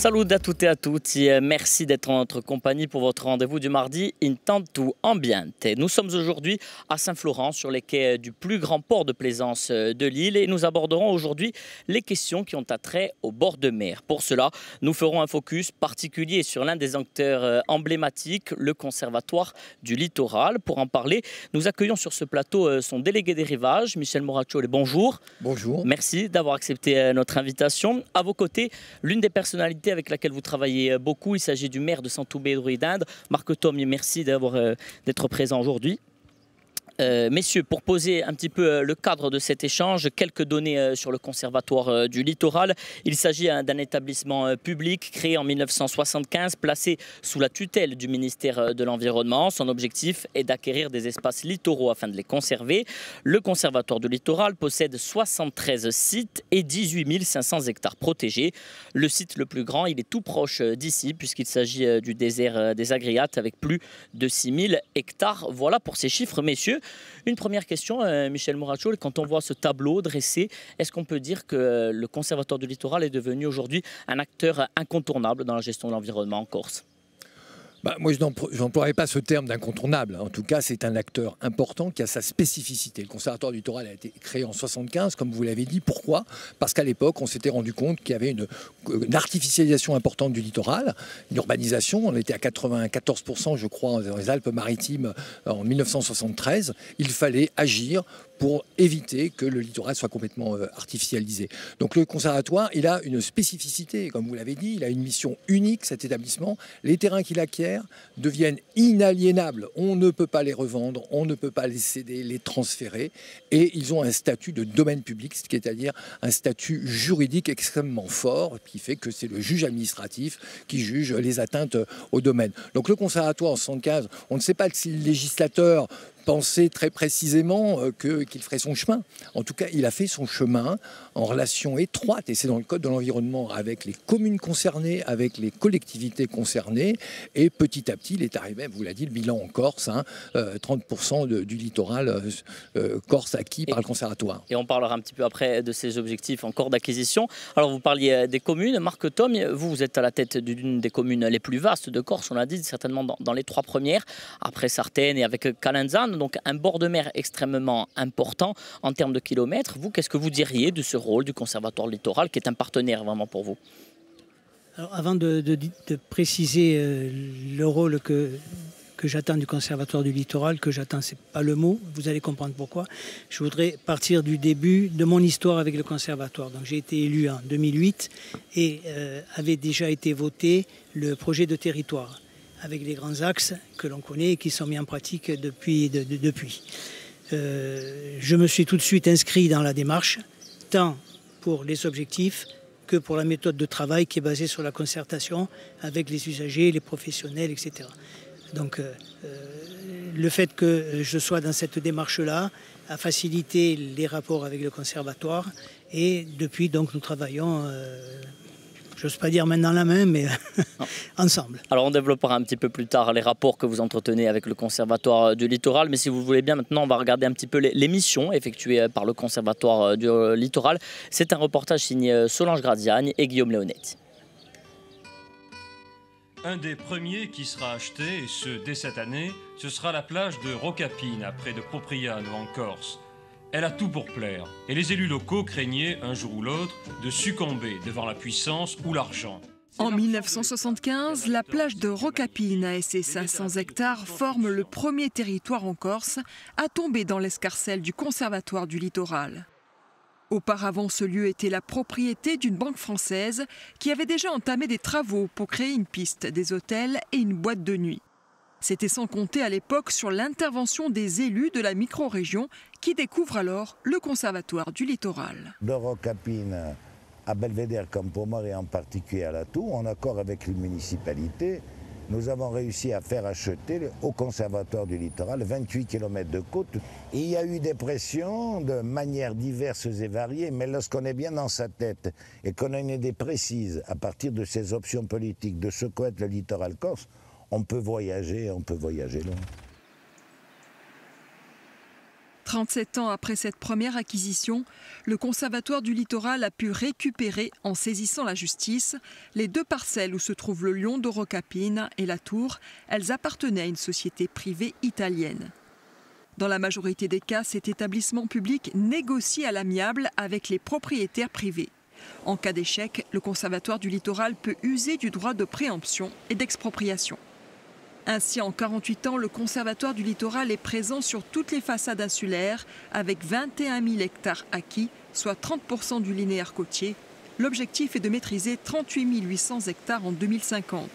Salut à toutes et à tous et merci d'être en notre compagnie pour votre rendez-vous du mardi Intanto Ambiente. Nous sommes aujourd'hui à Saint-Florent sur les quais du plus grand port de plaisance de l'île et nous aborderons aujourd'hui les questions qui ont attrait au bord de mer. Pour cela, nous ferons un focus particulier sur l'un des acteurs emblématiques, le Conservatoire du Littoral. Pour en parler, nous accueillons sur ce plateau son délégué des rivages, Michel Moraccioli. Bonjour. Bonjour. Merci d'avoir accepté notre invitation. À vos côtés, l'une des personnalités avec laquelle vous travaillez beaucoup. Il s'agit du maire de Saint-Oubé-d'Inde, Marc Tom. Merci d'être présent aujourd'hui. Euh, messieurs, pour poser un petit peu euh, le cadre de cet échange, quelques données euh, sur le Conservatoire du Littoral. Il s'agit hein, d'un établissement public créé en 1975, placé sous la tutelle du ministère de l'Environnement. Son objectif est d'acquérir des espaces littoraux afin de les conserver. Le Conservatoire du Littoral possède 73 sites et 18 500 hectares protégés. Le site le plus grand, il est tout proche d'ici, puisqu'il s'agit du désert des Agriates avec plus de 6 000 hectares. Voilà pour ces chiffres, messieurs. Une première question, euh, Michel Morachol, quand on voit ce tableau dressé, est-ce qu'on peut dire que le Conservatoire du littoral est devenu aujourd'hui un acteur incontournable dans la gestion de l'environnement en Corse? Bah, moi, je n'emploierais pas ce terme d'incontournable. En tout cas, c'est un acteur important qui a sa spécificité. Le Conservatoire du littoral a été créé en 75, comme vous l'avez dit. Pourquoi? Parce qu'à l'époque, on s'était rendu compte qu'il y avait une, une, artificialisation importante du littoral, une urbanisation. On était à 94%, je crois, dans les Alpes-Maritimes en 1973. Il fallait agir pour éviter que le littoral soit complètement euh, artificialisé. Donc le conservatoire, il a une spécificité, comme vous l'avez dit, il a une mission unique, cet établissement. Les terrains qu'il acquiert deviennent inaliénables. On ne peut pas les revendre, on ne peut pas les céder, les transférer. Et ils ont un statut de domaine public, c'est-à-dire un statut juridique extrêmement fort, qui fait que c'est le juge administratif qui juge les atteintes au domaine. Donc le conservatoire en 75, on ne sait pas si le législateur pensait très précisément euh, qu'il ferait son chemin. En tout cas, il a fait son chemin en relation étroite, et c'est dans le Code de l'environnement, avec les communes concernées, avec les collectivités concernées. Et petit à petit, il est arrivé, vous l'avez dit, le bilan en Corse, 30% hein, euh, du littoral euh, corse acquis par le conservatoire. Et on parlera un petit peu après de ces objectifs encore d'acquisition. Alors, vous parliez des communes. Marc Tom, vous, vous êtes à la tête d'une des communes les plus vastes de Corse, on l'a dit, certainement dans, dans les trois premières, après Sartène et avec Calenzane donc un bord de mer extrêmement important en termes de kilomètres. Vous, qu'est-ce que vous diriez de ce rôle du Conservatoire littoral qui est un partenaire vraiment pour vous? Avant de, préciser euh, le rôle que, que j'attends du Conservatoire du littoral, que j'attends, c'est pas le mot, vous allez comprendre pourquoi. Je voudrais partir du début de mon histoire avec le Conservatoire. Donc j'ai été élu en 2008 et euh, avait déjà été voté le projet de territoire avec les grands axes que l'on connaît et qui sont mis en pratique depuis. Euh, je me suis tout de suite inscrit dans la démarche, tant pour les objectifs que pour la méthode de travail qui est basée sur la concertation avec les usagers, les professionnels, etc. Donc euh, euh, le fait que je sois dans cette démarche-là a facilité les rapports avec le conservatoire et depuis donc nous travaillons j'ose pas dire main dans la main, mais ensemble. Alors on développera un petit peu plus tard les rapports que vous entretenez avec le Conservatoire du Littoral, mais si vous voulez bien, maintenant on va regarder un petit peu les, missions effectuées par le Conservatoire du Littoral. C'est un reportage signé Solange Graziani et Guillaume Leonetti. Un des premiers qui sera acheté, et ce dès cette année, ce sera la plage de Rocapine, près de Propriano en Corse. Elle a tout pour plaire, et les élus locaux craignaient, un jour ou l'autre, de succomber devant la puissance ou l'argent. En 1975, la plage de Rocapina et ses 500 hectares forment le premier territoire en Corse à tomber dans l'escarcelle du Conservatoire du littoral. Auparavant, ce lieu était la propriété d'une banque française qui avait déjà entamé des travaux pour créer une piste, des hôtels et une boîte de nuit. C'était sans compter à l'époque sur l'intervention des élus de la micro-région qui découvrent alors le conservatoire du littoral. De Rocapine à Belvédère comme pour moi et en particulier à la Tour, en accord avec les municipalités, nous avons réussi à faire acheter au Conservatoire du littoral 28 km de côte. il y a eu des pressions de manières diverses et variées, mais lorsqu'on est bien dans sa tête et qu'on a une idée précise à partir de ces options politiques de ce qu'est le littoral corse, on peut voyager, on peut voyager loin. 37 ans après cette première acquisition, le Conservatoire du littoral a pu récupérer, en saisissant la justice, les deux parcelles où se trouve le lion d'Orocapine et la tour. Elles appartenaient à une société privée italienne. Dans la majorité des cas, cet établissement public négocie à l'amiable avec les propriétaires privés. En cas d'échec, le Conservatoire du littoral peut user du droit de préemption et d'expropriation. Ainsi, en 48 ans, le Conservatoire du littoral est présent sur toutes les façades insulaires, avec 21 000 hectares acquis, soit 30% du linéaire côtier. L'objectif est de maîtriser 38 800 hectares en 2050.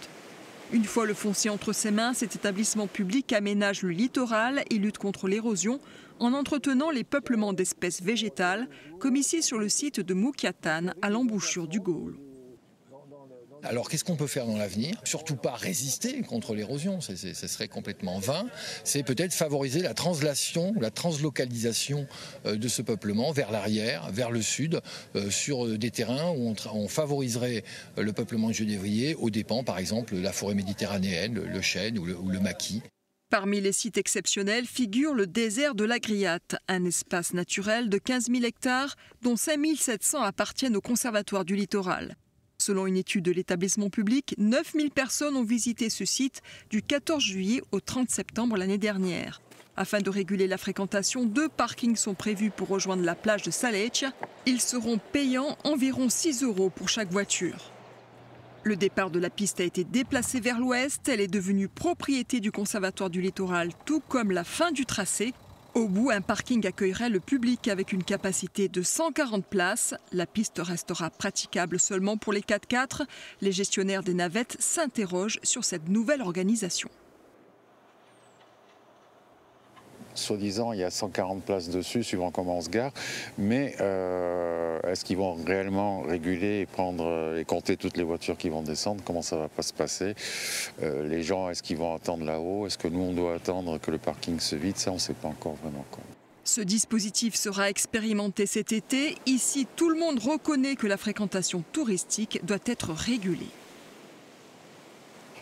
Une fois le foncier entre ses mains, cet établissement public aménage le littoral et lutte contre l'érosion en entretenant les peuplements d'espèces végétales, comme ici sur le site de Moukiatan, à l'embouchure du Gaulle. Alors qu'est-ce qu'on peut faire dans l'avenir? Surtout pas résister contre l'érosion, ce serait complètement vain. C'est peut-être favoriser la translation, la translocalisation euh, de ce peuplement vers l'arrière, vers le sud, euh, sur des terrains où on, favoriserait le peuplement de genévrier aux dépens, par exemple, de la forêt méditerranéenne, le chêne ou le, maquis. Parmi les sites exceptionnels figure le désert de la un espace naturel de 15 000 hectares dont 5 700 appartiennent au Conservatoire du littoral. Selon une étude de l'établissement public, 9000 personnes ont visité ce site du 14 juillet au 30 septembre l'année dernière. Afin de réguler la fréquentation, deux parkings sont prévus pour rejoindre la plage de Salech. Ils seront payants environ 6 euros pour chaque voiture. Le départ de la piste a été déplacé vers l'ouest. Elle est devenue propriété du Conservatoire du littoral, tout comme la fin du tracé. Au bout, un parking accueillerait le public avec une capacité de 140 places. La piste restera praticable seulement pour les 4x4. Les gestionnaires des navettes s'interrogent sur cette nouvelle organisation. Soi-disant, il y a 140 places dessus, suivant comment on se gare. Mais euh, est-ce qu'ils vont réellement réguler et prendre euh, et compter toutes les voitures qui vont descendre? Comment ça va pas se passer? Euh, Les gens, est-ce qu'ils vont attendre là-haut? Est-ce que nous, on doit attendre que le parking se vide? Ça, on ne sait pas encore vraiment. Ce dispositif sera expérimenté cet été. Ici, tout le monde reconnaît que la fréquentation touristique doit être régulée.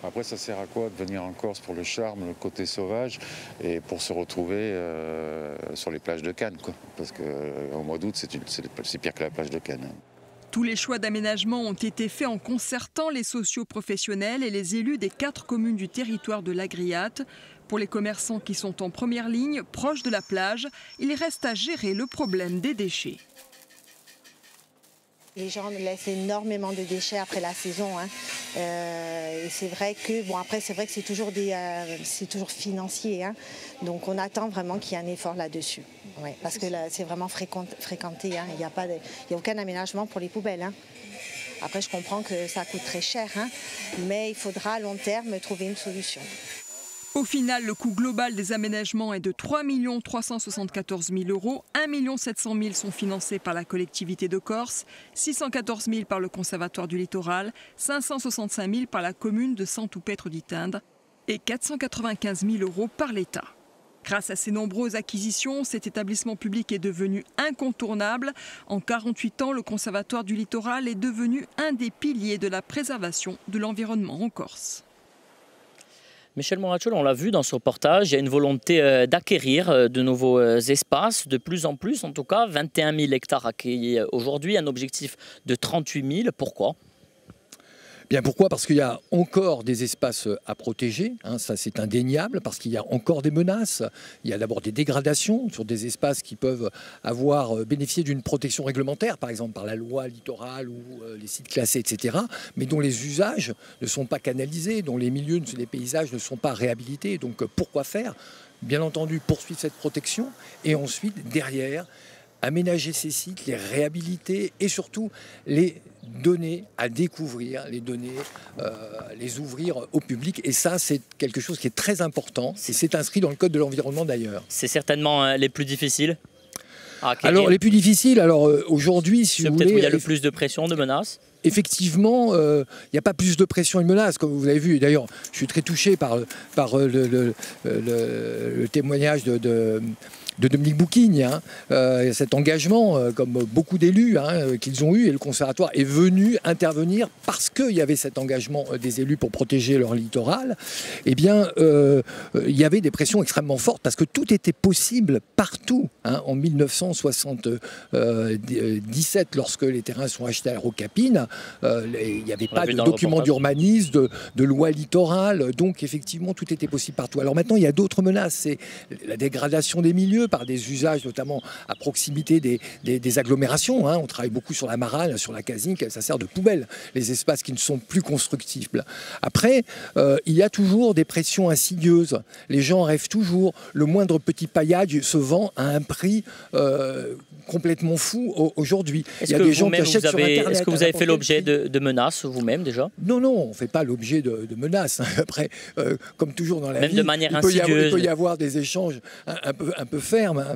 Après, ça sert à quoi de venir en Corse pour le charme, le côté sauvage, et pour se retrouver euh, sur les plages de Cannes quoi. Parce qu'au euh, mois d'août, c'est pire que la plage de Cannes. Tous les choix d'aménagement ont été faits en concertant les socioprofessionnels et les élus des quatre communes du territoire de l'Agriate. Pour les commerçants qui sont en première ligne, proches de la plage, il reste à gérer le problème des déchets. Les gens laissent énormément de déchets après la saison. Hein. Euh, et c'est vrai que, bon, après, c'est vrai que c'est toujours, euh, toujours financier. Hein. Donc, on attend vraiment qu'il y ait un effort là-dessus. parce que c'est vraiment fréquenté. Hein. Il n'y a, a aucun aménagement pour les poubelles. Hein. Après, je comprends que ça coûte très cher, mais il faudra à long terme trouver une solution. Au final, le coût global des aménagements est de 3 374 000 euros. 1 700 000 sont financés par la collectivité de Corse, 614 000 par le Conservatoire du littoral, 565 000 par la commune de Santoupêtre d'Itinde et 495 000 euros par l'État. Grâce à ces nombreuses acquisitions, cet établissement public est devenu incontournable. En 48 ans, le Conservatoire du littoral est devenu un des piliers de la préservation de l'environnement en Corse. Michel Morachol, on l'a vu dans ce reportage, il y a une volonté euh, d'acquérir euh, de nouveaux euh, espaces, de plus en plus en tout cas, 21 000 hectares accueillis aujourd'hui, un objectif de 38 000. Pourquoi? Pourquoi? Parce qu'il y a encore des espaces à protéger, hein, ça c'est indéniable, parce qu'il y a encore des menaces. Il y a d'abord des dégradations sur des espaces qui peuvent avoir euh, bénéficié d'une protection réglementaire, par exemple par la loi littorale ou euh, les sites classés, etc., mais dont les usages ne sont pas canalisés, dont les milieux, les paysages ne sont pas réhabilités. Donc euh, pourquoi faire? Bien entendu, poursuivre cette protection et ensuite, derrière, aménager ces sites, les réhabiliter et surtout les donner à découvrir, les donner, euh, les ouvrir au public. Et ça, c'est quelque chose qui est très important. Et c'est inscrit dans le Code de l'environnement d'ailleurs. C'est certainement euh, les plus difficiles alors les plus difficiles, alors euh, aujourd'hui, si vous voulez, où il y a le plus de pression, de menaces effectivement, il n'y a pas plus de pression et de menaces, comme vous l'avez vu. D'ailleurs, je suis très touché par, par le, témoignage de, de Dominique Bouquigne, hein. euh, cet engagement, euh, comme beaucoup d'élus hein, qu'ils ont eu, et le conservatoire est venu intervenir parce qu'il y avait cet engagement des élus pour protéger leur littoral, eh bien, il y avait des pressions extrêmement fortes parce que tout était possible partout. Hein. en 1977, lorsque les terrains sont achetés à Rocapine, il n'y avait pas de documents d'urbanisme, de, de loi littorale, donc effectivement, tout était possible partout. Alors maintenant, il y a d'autres menaces, c'est la dégradation des milieux par des usages, notamment à proximité des, agglomérations. Hein. On travaille beaucoup sur la marale, sur la casique, ça sert de poubelle, les espaces qui ne sont plus constructibles. Après, euh, il y a toujours des pressions insidieuses. Les gens rêvent toujours. Le moindre petit paillage se vend à un prix euh, complètement fou aujourd'hui. Il y a des gens qui achètent sur Internet. Est-ce que vous avez fait l'objet de, menaces vous-même déjà? Non, non, on ne fait pas l'objet de, menaces. Après, euh, comme toujours dans la Même vie, de manière il, peut avoir, il peut y avoir des échanges un, peu, un peu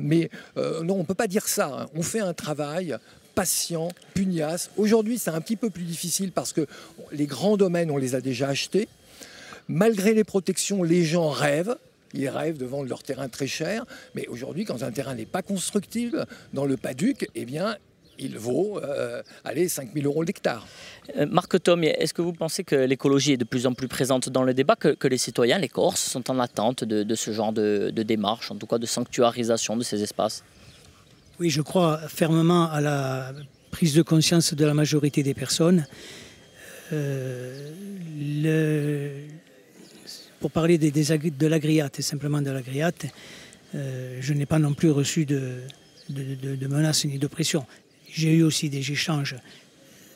mais euh, non, on ne peut pas dire ça. Hein. On fait un travail patient, pugnace. Aujourd'hui, c'est un petit peu plus difficile parce que les grands domaines, on les a déjà achetés. Malgré les protections, les gens rêvent. Ils rêvent de vendre leur terrain très cher, mais aujourd'hui, quand un terrain n'est pas constructible dans le Paduc, eh bien, il vaut euh, 5 000 euros l'hectare. Euh, Marc Tom, est-ce que vous pensez que l'écologie est de plus en plus présente dans le débat, que, les citoyens, les Corses, sont en attente de, ce genre de, démarche, en tout cas de sanctuarisation de ces espaces? Oui, je crois fermement à la prise de conscience de la majorité des personnes. Euh, pour parler des, de l'agriate et simplement de l'agriate, euh, je n'ai pas non plus reçu de, de, menaces ni de pression. J'ai eu aussi des échanges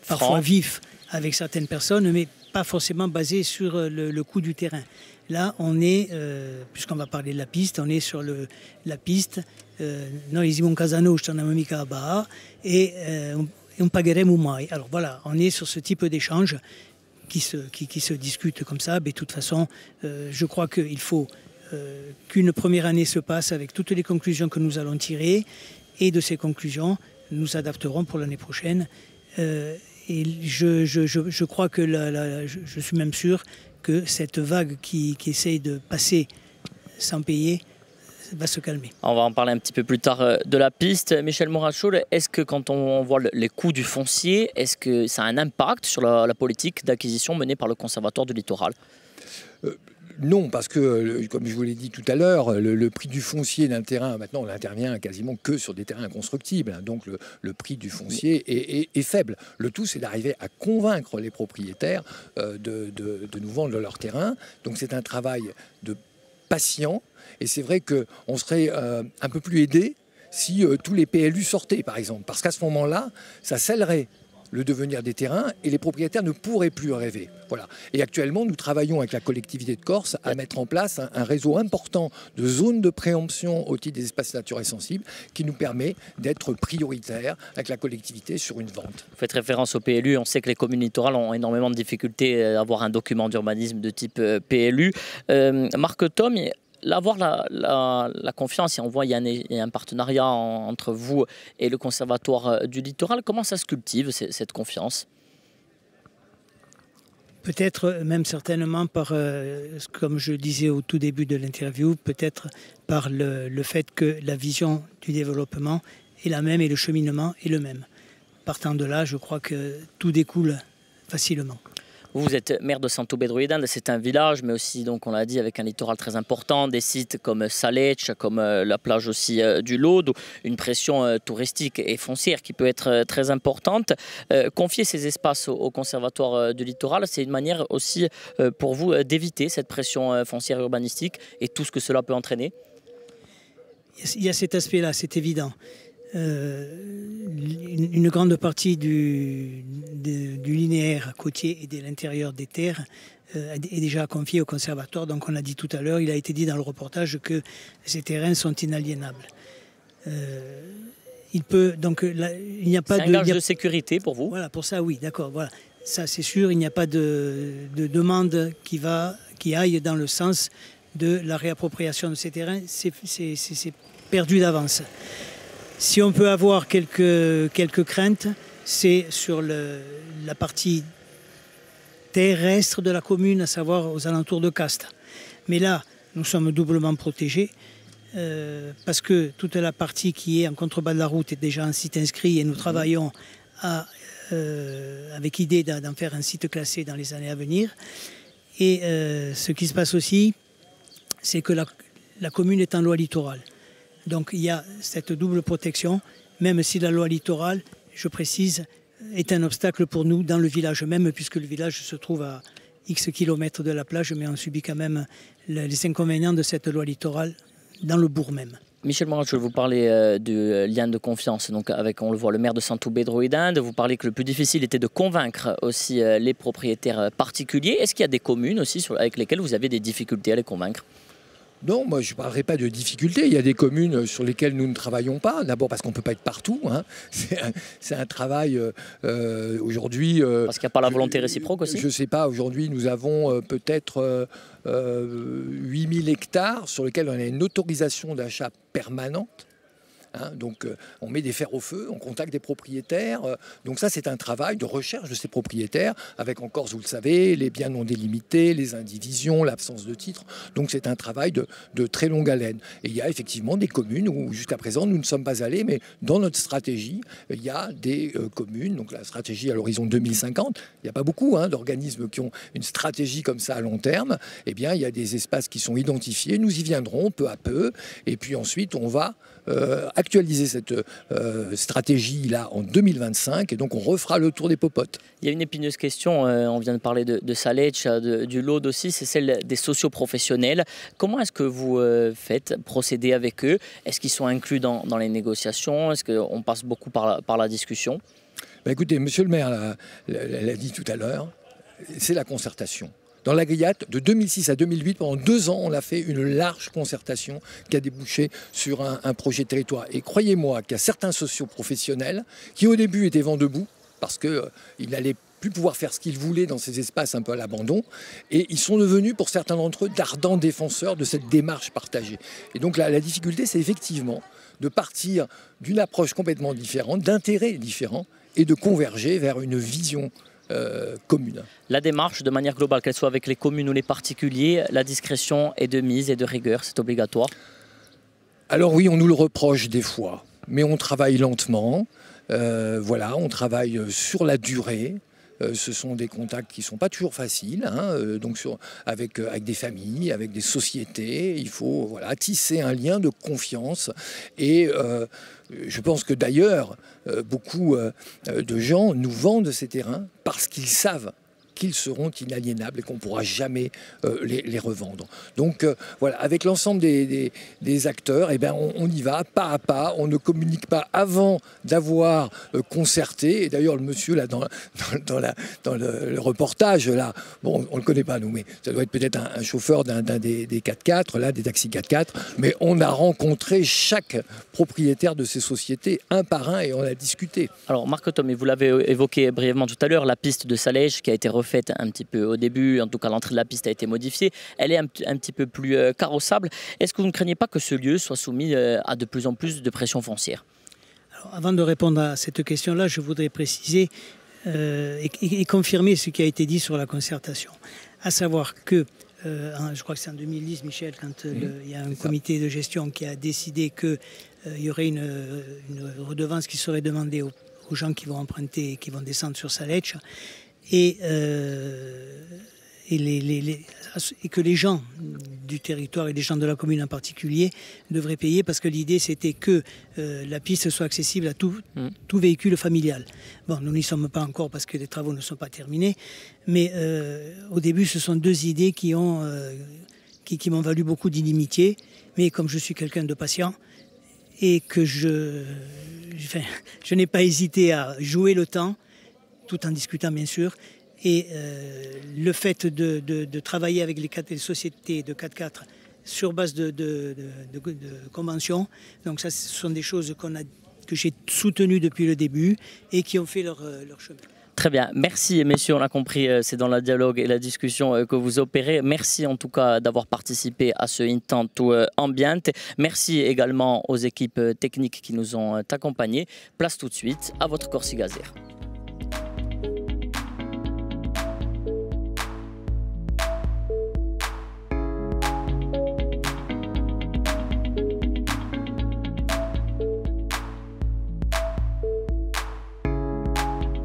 parfois vifs avec certaines personnes, mais pas forcément basés sur euh, le, coût du terrain. Là, on est, euh, puisqu'on va parler de la piste, on est sur le, la piste. Noi siamo casano, mica et on pagheremo mai. Alors voilà, on est sur ce type d'échange qui se, qui, se discutent comme ça. Mais de toute façon, euh, je crois qu'il faut euh, qu'une première année se passe avec toutes les conclusions que nous allons tirer. Et de ces conclusions, nous adapterons pour l'année prochaine. Euh, et je, je, je, crois que je, suis même sûr que cette vague qui, qui essaye de passer sans payer va se calmer. On va en parler un petit peu plus tard euh, de la piste. Michel Morachol, est-ce que quand on voit les coûts du foncier, est-ce que ça a un impact sur la, politique d'acquisition menée par le Conservatoire du littoral? Euh, non, parce que, euh, comme je vous l'ai dit tout à l'heure, le, prix du foncier d'un terrain, maintenant, on n'intervient quasiment que sur des terrains inconstructibles. Hein. donc, le, prix du foncier est, faible. Le tout, c'est d'arriver à convaincre les propriétaires de, de, nous vendre leur terrain. Donc, c'est un travail de patient et c'est vrai qu'on serait euh, un peu plus aidé si euh, tous les PLU sortaient, par exemple. Parce qu'à ce moment-là, ça scellerait le devenir des terrains et les propriétaires ne pourraient plus rêver. Voilà. Et actuellement, nous travaillons avec la collectivité de Corse à mettre en place un, réseau important de zones de préemption au titre des espaces naturels sensibles qui nous permet d'être prioritaires avec la collectivité sur une vente. Vous faites référence au PLU. On sait que les communes littorales ont énormément de difficultés à avoir un document d'urbanisme de type euh, PLU. Marc Tom, avoir la, confiance, et on voit qu'il y, a un partenariat entre vous et le Conservatoire euh, du littoral, comment ça se cultive cette confiance? Peut-être même certainement par, euh, comme je disais au tout début de l'interview, peut-être par le, fait que la vision du développement est la même et le cheminement est le même. Partant de là, je crois que tout découle facilement. Vous êtes maire de Santo Bedroïdan, c'est un village, mais aussi, donc, on l'a dit, avec un littoral très important, des sites comme Salech, comme euh, la plage aussi euh, du Laude, une pression euh, touristique et foncière qui peut être très importante. Confier ces espaces au Conservatoire du littoral, c'est une manière aussi pour vous d'éviter cette pression foncière urbanistique et tout ce que cela peut entraîner? Il y a cet aspect-là, c'est évident. Euh, une, grande partie du, du, linéaire côtier et de l'intérieur des terres euh, est déjà confiée au conservatoire. Donc on a dit tout à l'heure, il a été dit dans le reportage que ces terrains sont inaliénables. Euh, il peut donc il n'y a pas de, un de sécurité pour vous? Voilà, pour ça oui, d'accord. Voilà, ça c'est sûr. Il n'y a pas de, de, demande qui va qui aille dans le sens de la réappropriation de ces terrains. C'est perdu d'avance. Si on peut avoir quelques, quelques craintes, c'est sur la partie terrestre de la commune, à savoir aux alentours de Castres. Mais là, nous sommes doublement protégés. parce que toute la partie qui est en contrebas de la route est déjà un site inscrit et nous mhm. travaillons avec idée d'en faire un site classé dans les années à venir. Et ce qui se passe aussi, c'est que la, la commune est en loi littorale. Donc il y a cette double protection, même si la loi littorale, je précise, est un obstacle pour nous dans le village même, puisque le village se trouve à X kilomètres de la plage, mais on subit quand même les inconvénients de cette loi littorale dans le bourg même. Michel Morin, je vais vous parler euh, du euh, lien de confiance. Donc, avec, on le voit, le maire de Saint-Oubé de Vous parlez que le plus difficile était de convaincre aussi euh, les propriétaires particuliers. Est-ce qu'il y a des communes aussi avec lesquelles vous avez des difficultés à les convaincre? Non, moi je ne parlerai pas de difficultés. Il y a des communes sur lesquelles nous ne travaillons pas. D'abord parce qu'on ne peut pas être partout. Hein. C'est un, travail euh, euh, aujourd'hui. Euh, parce qu'il n'y a pas la volonté réciproque aussi Je ne sais pas. Aujourd'hui, nous avons peut-être 8000 hectares sur lesquels on a une autorisation d'achat permanente. Hein. donc euh, on met des fers au feu, on contacte des propriétaires. Euh, donc ça c'est un travail de recherche de ces propriétaires, avec encore, vous le savez, les biens non délimités, les indivisions, l'absence de titres. Donc c'est un travail de, très longue haleine. Et il y a effectivement des communes où jusqu'à présent nous ne sommes pas allés, mais dans notre stratégie, il y a des euh, communes, donc la stratégie à l'horizon 2050, il n'y a pas beaucoup hein, d'organismes qui ont une stratégie comme ça à long terme. Eh bien il y a des espaces qui sont identifiés, nous y viendrons peu à peu, et puis ensuite on va actualiser cette euh, stratégie-là en 2025 et donc on refera le tour des popotes. Il y a une épineuse question, euh, on vient de parler de, de Salech, du LOD aussi, c'est celle des socioprofessionnels. Comment est-ce que vous euh, faites procéder avec eux? Est-ce qu'ils sont inclus dans, les négociations? Est-ce qu'on passe beaucoup par la, par la discussion? Bah, Écoutez, monsieur le maire l'a dit tout à l'heure, c'est la concertation. Dans la grillade, de 2006 à 2008, pendant deux ans, on a fait une large concertation qui a débouché sur un, projet territoire. Et croyez-moi qu'il y a certains socioprofessionnels qui au début étaient vent debout parce qu'ils euh, n'allaient plus pouvoir faire ce qu'ils voulaient dans ces espaces un peu à l'abandon. Et ils sont devenus, pour certains d'entre eux, d'ardents défenseurs de cette démarche partagée. Et donc la difficulté, c'est effectivement de partir d'une approche complètement différente, d'intérêts différents, et de converger vers une vision euh, commune. La démarche, de manière globale, qu'elle soit avec les communes ou les particuliers, la discrétion est de mise et de rigueur, c'est obligatoire Alors oui, on nous le reproche des fois, mais on travaille lentement. Euh, voilà, on travaille sur la durée. Euh, ce sont des contacts qui ne sont pas toujours faciles, hein, donc avec, avec des familles, avec des sociétés. Il faut tisser un lien de confiance et je pense que d'ailleurs, euh, beaucoup euh, de gens nous vendent ces terrains parce qu'ils savent qu'ils seront inaliénables et qu'on ne pourra jamais euh, les, revendre. Donc euh, voilà, avec l'ensemble des, acteurs, eh ben, on, y va pas à pas, on ne communique pas avant d'avoir euh, concerté. Et d'ailleurs, le monsieur là, dans, dans, le, reportage, là, bon, on ne le connaît pas nous, mais ça doit être peut-être un, chauffeur d'un des, des 4x4, là, des taxis 4x4, mais on a rencontré chaque propriétaire de ces sociétés un par un et on a discuté. Alors Marc Tom, vous l'avez évoqué brièvement tout à l'heure, la piste de Salège qui a été faite un petit peu au début, en tout cas l'entrée de la piste a été modifiée, elle est un, petit peu plus euh, carrossable. Est-ce que vous ne craignez pas que ce lieu soit soumis euh, à de plus en plus de pression foncière? Avant de répondre à cette question-là, je voudrais préciser euh, et, confirmer ce qui a été dit sur la concertation, à savoir que je crois que c'est en 2010, Michel, quand il y a un comité de gestion qui a décidé qu'il y aurait une, redevance qui serait demandée aux, gens qui vont emprunter, qui vont descendre sur Saletch et, euh, et, que les gens du territoire et les gens de la commune en particulier devraient payer parce que l'idée c'était que euh, la piste soit accessible à tout, mm. tout véhicule familial. Bon, nous n'y sommes pas encore parce que les travaux ne sont pas terminés, mais euh, au début ce sont deux idées qui ont qui, qui m'ont valu beaucoup d'inimitié, mais comme je suis quelqu'un de patient et que je, je n'ai pas hésité à jouer le temps tout en discutant bien sûr. Et euh, le fait de, travailler avec les, sociétés de 4x4 sur base de, conventions, donc ça ce sont des choses a, que j'ai soutenues depuis le début et qui ont fait leur, euh, chemin. Très bien, merci messieurs, on a compris, euh, c'est dans le dialogue et la discussion que vous opérez. Merci en tout cas d'avoir participé à ce Intanto Ambiente. Merci également aux équipes techniques qui nous ont accompagnés. Place tout de suite à votre Corsigazer.